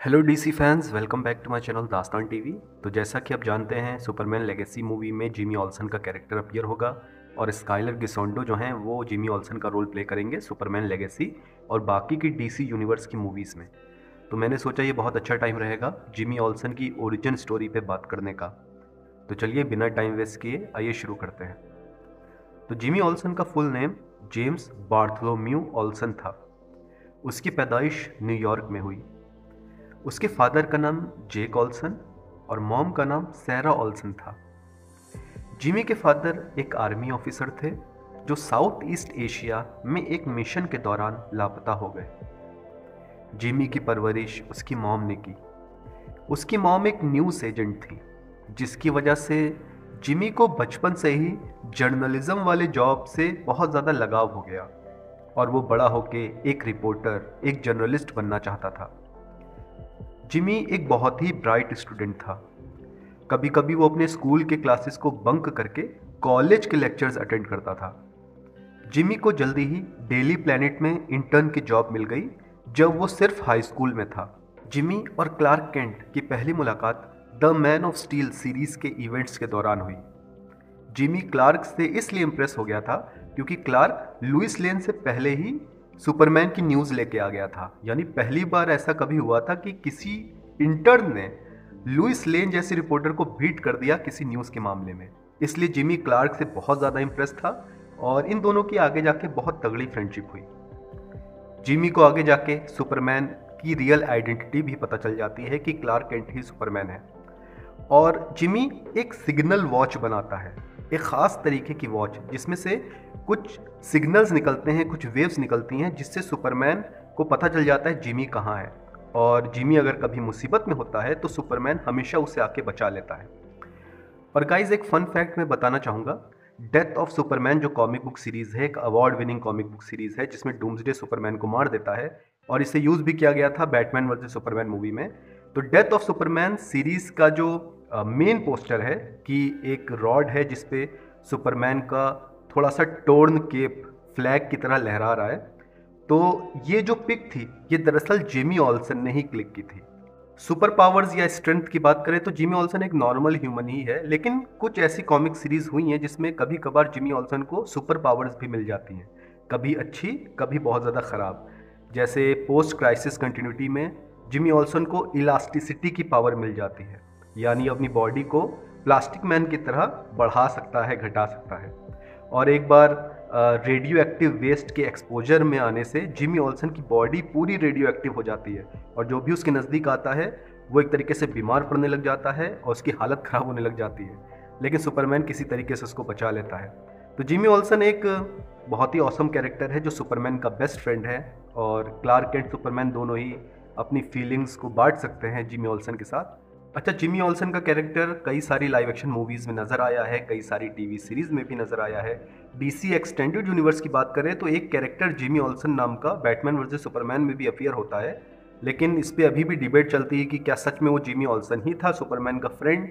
Hello DC fans welcome back to my channel Dastaan TV तो जैसा कि आप जानते हैं सुपरमैन लेगेसी मूवी में जिमी ऑल्सन का कैरेक्टर अपीयर होगा और स्काइलर गिसोंडो जो हैं, वो जिमी ऑल्सन का रोल प्ले करेंगे सुपरमैन लेगेसी और बाकी की डीसी यूनिवर्स की मूवीज़ में। तो मैंने सोचा ये बहुत अच्छा टाइम रहेगा जिमी ऑल्सन की ओरिजिन स्टोरी पर बात करने का। तो चलिए बिना टाइम वेस्ट किए आइए शुरू करते हैं। तो जिमी ऑल्सन का full name James Bartholomew Olsen था। उसकी पैदाइश न्यूयॉर्क में हुई। उसके फादर का नाम जेक ऑल्सन और मॉम का नाम सैरा ऑल्सन था। जिमी के फादर एक आर्मी ऑफिसर थे जो साउथ ईस्ट एशिया में एक मिशन के दौरान लापता हो गए। जिमी की परवरिश उसकी मॉम ने की। उसकी मॉम एक न्यूज़ एजेंट थी, जिसकी वजह से जिमी को बचपन से ही जर्नलिज्म वाले जॉब से बहुत ज़्यादा लगाव हो गया और वो बड़ा होके एक रिपोर्टर, एक जर्नलिस्ट बनना चाहता था। जिमी एक बहुत ही ब्राइट स्टूडेंट था। कभी कभी वो अपने स्कूल के क्लासेस को बंक करके कॉलेज के लेक्चर्स अटेंड करता था। जिमी को जल्दी ही डेली प्लैनेट में इंटर्न की जॉब मिल गई, जब वो सिर्फ़ हाई स्कूल में था। जिमी और क्लार्क केंट की पहली मुलाकात the Man of Steel series के इवेंट्स के दौरान हुई। जिमी क्लार्क से इसलिए इम्प्रेस हो गया था क्योंकि क्लार्क लुइस लेन से पहले ही सुपरमैन की न्यूज़ लेके आ गया था। यानी पहली बार ऐसा कभी हुआ था कि किसी इंटर्न ने लुइस लेन जैसे रिपोर्टर को बीट कर दिया किसी न्यूज़ के मामले में। इसलिए जिमी क्लार्क से बहुत ज़्यादा इंप्रेस था और इन दोनों की आगे जाके बहुत तगड़ी फ्रेंडशिप हुई। जिमी को आगे जाके सुपरमैन की रियल आइडेंटिटी भी पता चल जाती है कि क्लार्क केंट ही सुपरमैन है। और जिमी एक सिग्नल वॉच बनाता है। एक ख़ास तरीके की वॉच जिसमें से कुछ सिग्नल्स निकलते हैं, कुछ वेव्स निकलती हैं, जिससे सुपरमैन को पता चल जाता है जिमी कहाँ है। और जिमी अगर कभी मुसीबत में होता है तो सुपरमैन हमेशा उसे आके बचा लेता है। और गाइज़ एक फन फैक्ट मैं बताना चाहूँगा। डेथ ऑफ़ सुपरमैन जो कॉमिक बुक सीरीज़ है, एक award winning comic book series है, जिसमें डूम्सडे सुपरमैन को मार देता है, और इसे यूज़ भी किया गया था बैटमैन वर्सेस सुपरमैन मूवी में। तो डेथ ऑफ़ सुपरमैन सीरीज़ का जो मेन पोस्टर है कि एक रॉड है जिसपे सुपरमैन का थोड़ा सा टोर्न केप फ्लैग की तरह लहरा रहा है। तो ये जो पिक थी, ये दरअसल जिमी ऑल्सन ने ही क्लिक की थी। सुपर पावर्स या स्ट्रेंथ की बात करें तो जिमी ऑल्सन एक नॉर्मल ह्यूमन ही है, लेकिन कुछ ऐसी कॉमिक सीरीज़ हुई हैं जिसमें कभी कभार जिमी ऑल्सन को सुपर पावर्स भी मिल जाती हैं। कभी अच्छी, कभी बहुत ज़्यादा ख़राब। जैसे पोस्ट क्राइसिस कंटिन्यूटी में जिमी ऑल्सन को इलास्टिसिटी की पावर मिल जाती है। यानी अपनी बॉडी को प्लास्टिक मैन की तरह बढ़ा सकता है, घटा सकता है। और एक बार रेडियो एक्टिव वेस्ट के एक्सपोजर में आने से जिमी ऑल्सन की बॉडी पूरी रेडियो एक्टिव हो जाती है और जो भी उसके नज़दीक आता है, वो एक तरीके से बीमार पड़ने लग जाता है और उसकी हालत ख़राब होने लग जाती है। लेकिन सुपरमैन किसी तरीके से उसको बचा लेता है। तो जिमी ऑल्सन एक बहुत ही औसम कैरेक्टर है, जो सुपरमैन का बेस्ट फ्रेंड है और क्लार्क एंड सुपरमैन दोनों ही अपनी फीलिंग्स को बांट सकते हैं जिमी ऑल्सन के साथ। अच्छा जिमी ऑल्सन का कैरेक्टर कई सारी लाइव एक्शन मूवीज़ में नज़र आया है, कई सारी टीवी सीरीज़ में भी नज़र आया है। डीसी एक्सटेंडेड यूनिवर्स की बात करें तो एक कैरेक्टर जिमी ऑल्सन नाम का बैटमैन वर्सेस सुपरमैन में भी अपियर होता है। लेकिन इस पर अभी भी डिबेट चलती है कि क्या सच में वो जिमी ऑल्सन ही था सुपरमैन का फ्रेंड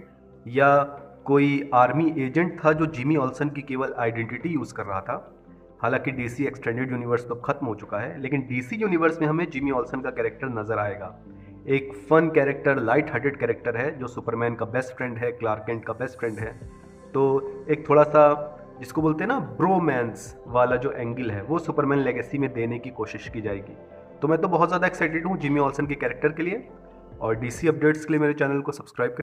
या कोई आर्मी एजेंट था जो जिमी ऑल्सन की केवल आइडेंटिटी यूज़ कर रहा था। हालाँकि डीसी एक्सटेंडेड यूनिवर्स तो खत्म हो चुका है, लेकिन डीसी यूनिवर्स में हमें जिमी ऑल्सन का कैरेक्टर नज़र आएगा। एक fun character light hearted character है, जो सुपरमैन का बेस्ट फ्रेंड है क्लार्केंट का बेस्ट फ्रेंड है। तो एक थोड़ा सा जिसको बोलते हैं ना ब्रोमैंस वाला जो एंगल है, वो सुपरमैन लेगेसी में देने की कोशिश की जाएगी। तो मैं तो बहुत ज़्यादा एक्साइटेड हूँ जिमी ऑल्सन के कैरेक्टर के लिए। और डीसी अपडेट्स के लिए मेरे चैनल को सब्सक्राइब